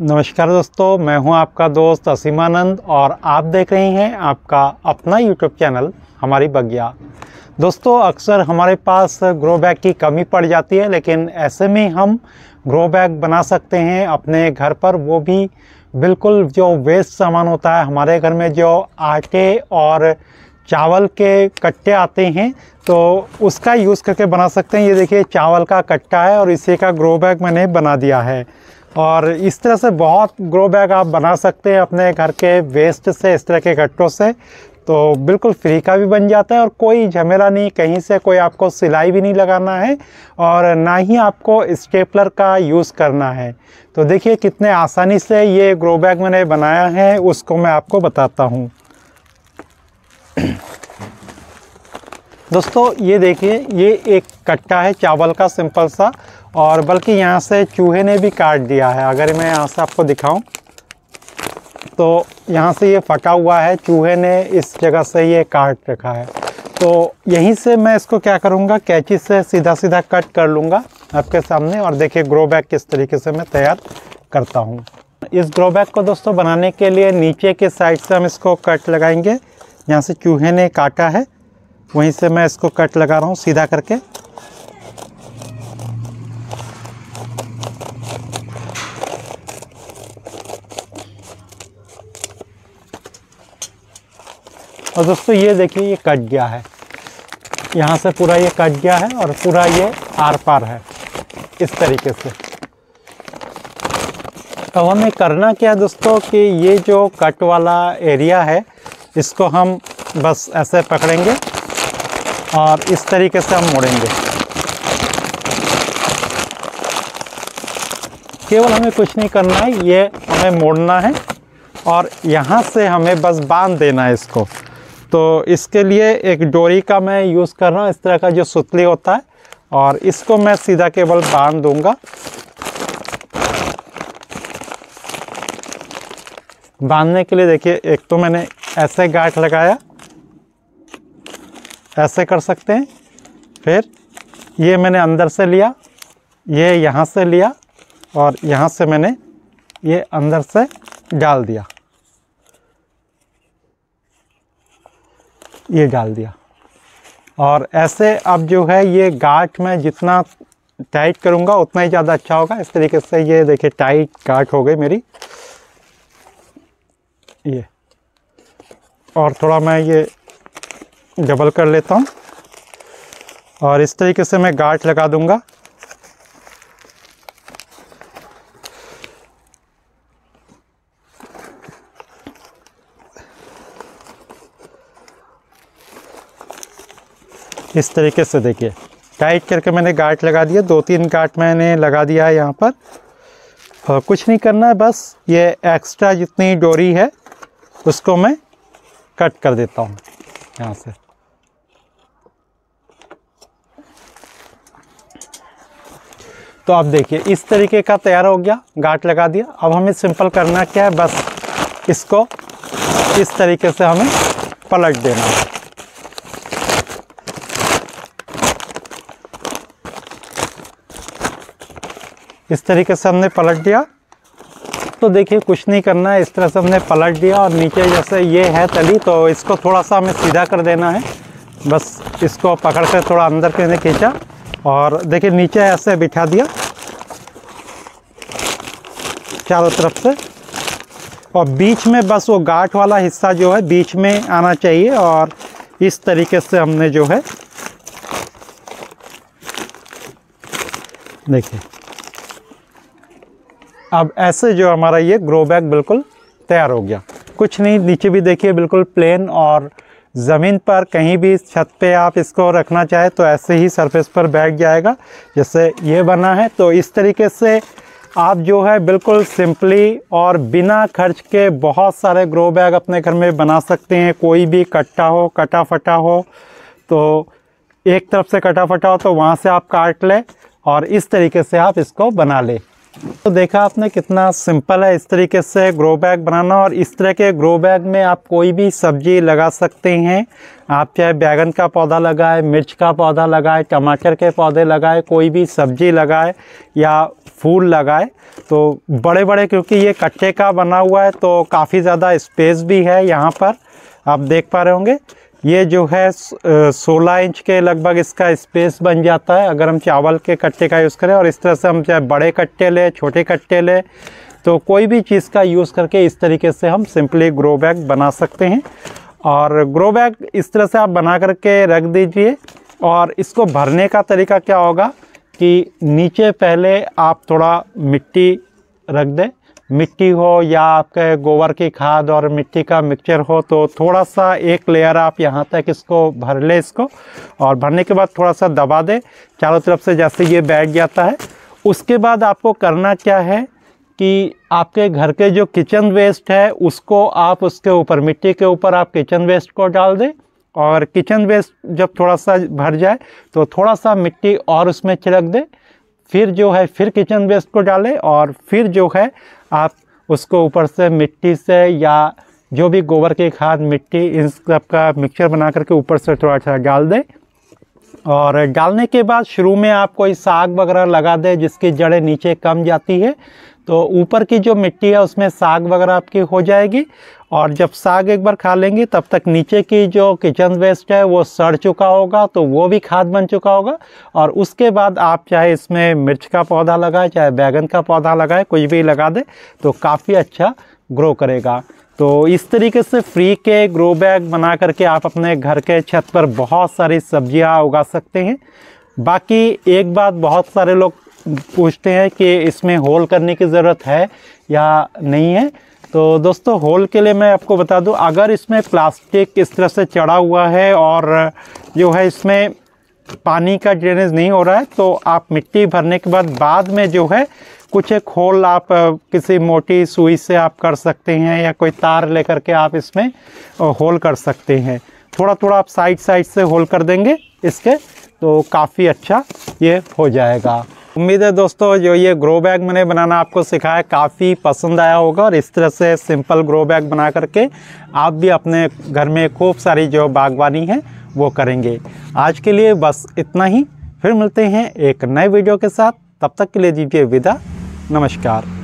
नमस्कार दोस्तों, मैं हूँ आपका दोस्त असीमानंद और आप देख रहे हैं आपका अपना यूट्यूब चैनल, हमारी बगिया। दोस्तों, अक्सर हमारे पास ग्रो बैग की कमी पड़ जाती है, लेकिन ऐसे में हम ग्रो बैग बना सकते हैं अपने घर पर। वो भी बिल्कुल जो वेस्ट सामान होता है, हमारे घर में जो आटे और चावल के कट्टे आते हैं तो उसका यूज़ करके बना सकते हैं। ये देखिए, चावल का कट्टा है और इसी का ग्रो बैग मैंने बना दिया है। और इस तरह से बहुत ग्रो बैग आप बना सकते हैं अपने घर के वेस्ट से, इस तरह के गट्टों से। तो बिल्कुल फ्री का भी बन जाता है और कोई झमेला नहीं, कहीं से कोई आपको सिलाई भी नहीं लगाना है और ना ही आपको स्टेपलर का यूज़ करना है। तो देखिए कितने आसानी से ये ग्रो बैग मैंने बनाया है, उसको मैं आपको बताता हूँ। दोस्तों, ये देखिए, ये एक कट्टा है, चावल का सिंपल सा। और बल्कि यहाँ से चूहे ने भी काट दिया है। अगर मैं यहाँ से आपको दिखाऊँ तो यहाँ से ये फटा हुआ है, चूहे ने इस जगह से ये काट रखा है। तो यहीं से मैं इसको क्या करूँगा, कैची से सीधा सीधा कट कर लूँगा आपके सामने और देखिए ग्रो बैग किस तरीके से मैं तैयार करता हूँ। इस ग्रो बैग को दोस्तों बनाने के लिए नीचे के साइड से हम इसको कट लगाएँगे। यहाँ से चूहे ने काटा है, वहीं से मैं इसको कट लगा रहा हूँ सीधा करके। और दोस्तों, ये देखिए, ये कट गया है। यहाँ से पूरा ये कट गया है और पूरा ये आर पार है, इस तरीके से। अब हमें करना क्या है दोस्तों, कि ये जो कट वाला एरिया है, इसको हम बस ऐसे पकड़ेंगे और इस तरीके से हम मोड़ेंगे। केवल हमें कुछ नहीं करना है, ये हमें मोड़ना है और यहाँ से हमें बस बाँध देना है इसको। तो इसके लिए एक डोरी का मैं यूज़ कर रहा हूँ, इस तरह का जो सुतली होता है, और इसको मैं सीधा केवल बाँध दूँगा। बांधने के लिए देखिए, एक तो मैंने ऐसे गांठ लगाया, ऐसे कर सकते हैं, फिर ये मैंने अंदर से लिया, ये यहाँ से लिया, और यहाँ से मैंने ये अंदर से डाल दिया। ये डाल दिया। और ऐसे अब जो है ये गाठ में जितना टाइट करूँगा उतना ही ज़्यादा अच्छा होगा। इस तरीके से ये देखिए टाइट गाठ हो गई मेरी। ये। और थोड़ा मैं ये डबल कर लेता हूँ। और इस तरीके से मैं गाठ लगा दूँगा। इस तरीके से देखिए। टाइट करके मैंने गांठ लगा दिया। दो तीन गांठ मैंने लगा दिया है यहाँ पर। और कुछ नहीं करना है, बस ये एक्स्ट्रा जितनी डोरी है, उसको मैं कट कर देता हूँ। यहाँ से। तो आप देखिए, इस तरीके का तैयार हो गया गाट लगा दिया। अब हमें सिंपल करना क्या है, बस इसको इस तरीके से हमें पलट देना है। इस तरीके से हमने पलट दिया। तो देखिए, कुछ नहीं करना है। इस तरह से हमने पलट दिया और नीचे जैसे ये है तली तो इसको थोड़ा सा हमें सीधा कर देना है। बस इसको पकड़ कर थोड़ा अंदर के खींचा और देखिए, नीचे ऐसे बिठा दिया चारों तरफ़ से। और बीच में बस वो गाठ वाला हिस्सा जो है, बीच में आना चाहिए और इस तरीके से हमने जो है, देखिए अब ऐसे जो हमारा ये ग्रो बैग बिल्कुल तैयार हो गया। कुछ नहीं, नीचे भी देखिए बिल्कुल प्लेन और ज़मीन पर कहीं भी छत पे आप इसको रखना चाहे तो ऐसे ही सरफेस पर बैठ जाएगा। जैसे ये बना है तो इस तरीके से आप जो है बिल्कुल सिंपली और बिना खर्च के बहुत सारे ग्रो बैग अपने घर में बना सकते हैं। कोई भी कट्टा हो कटा फटा हो तो एक तरफ़ से कटा फटा हो तो वहाँ से आप काट लें और इस तरीके से आप इसको बना लें। तो देखा आपने कितना सिंपल है इस तरीके से ग्रो बैग बनाना और इस तरह के ग्रो बैग में आप कोई भी सब्ज़ी लगा सकते हैं। आप चाहे बैगन का पौधा लगाए, मिर्च का पौधा लगाए, टमाटर के पौधे लगाए, कोई भी सब्ज़ी लगाए या फूल लगाए तो बड़े बड़े क्योंकि ये कच्चे का बना हुआ है तो काफ़ी ज़्यादा स्पेस भी है यहाँ पर। आप देख पा रहे होंगे। ये जो है सोलह इंच के लगभग इसका स्पेस बन जाता है। अगर हम चावल के कट्टे का यूज़ करें और इस तरह से हम चाहे बड़े कट्टे लें, छोटे कट्टे लें तो कोई भी चीज़ का यूज़ करके इस तरीके से हम सिंपली ग्रो बैग बना सकते हैं। और ग्रो बैग इस तरह से आप बना करके रख दीजिए और इसको भरने का तरीका क्या होगा कि नीचे पहले आप थोड़ा मिट्टी रख दें। मिट्टी हो या आपके गोबर की खाद और मिट्टी का मिक्सचर हो तो थोड़ा सा एक लेयर आप यहाँ तक इसको भर ले इसको और भरने के बाद थोड़ा सा दबा दे। चारों तरफ़ से जैसे ये बैठ जाता है। उसके बाद आपको करना क्या है कि आपके घर के जो किचन वेस्ट है, उसको आप उसके ऊपर, मिट्टी के ऊपर आप किचन वेस्ट को डाल दें और किचन वेस्ट जब थोड़ा सा भर जाए तो थोड़ा सा मिट्टी और उसमें छिड़क दे। फिर जो है, फिर किचन वेस्ट को डालें और फिर जो है, आप उसको ऊपर से मिट्टी से या जो भी गोबर की खाद, मिट्टी, इन सब का मिक्सचर बना करके ऊपर से थोड़ा सा डाल दें। और डालने के बाद शुरू में आप कोई साग वगैरह लगा दें जिसकी जड़ें नीचे कम जाती है तो ऊपर की जो मिट्टी है उसमें साग वगैरह आपकी हो जाएगी। और जब साग एक बार खा लेंगे, तब तक नीचे की जो किचन वेस्ट है, वो सड़ चुका होगा तो वो भी खाद बन चुका होगा। और उसके बाद आप चाहे इसमें मिर्च का पौधा लगाए, चाहे बैगन का पौधा लगाए, कुछ भी लगा दे तो काफ़ी अच्छा ग्रो करेगा। तो इस तरीके से फ्री के ग्रो बैग बना करके आप अपने घर के छत पर बहुत सारी सब्ज़ियाँ उगा सकते हैं। बाकी एक बात बहुत सारे लोग पूछते हैं कि इसमें होल करने की ज़रूरत है या नहीं है। तो दोस्तों होल के लिए मैं आपको बता दूँ, अगर इसमें प्लास्टिक इस तरह से चढ़ा हुआ है और जो है इसमें पानी का ड्रेनेज नहीं हो रहा है तो आप मिट्टी भरने के बाद बाद में जो है कुछ एक होल आप किसी मोटी सुई से आप कर सकते हैं या कोई तार लेकर के आप इसमें होल कर सकते हैं। थोड़ा थोड़ा आप साइड साइड से होल कर देंगे इसके तो काफ़ी अच्छा ये हो जाएगा। उम्मीद है दोस्तों, जो ये ग्रो बैग मैंने बनाना आपको सिखाया, काफ़ी पसंद आया होगा और इस तरह से सिंपल ग्रो बैग बना करके आप भी अपने घर में खूब सारी जो बागवानी है, वो करेंगे। आज के लिए बस इतना ही, फिर मिलते हैं एक नए वीडियो के साथ। तब तक के लिए दीजिए विदा। नमस्कार।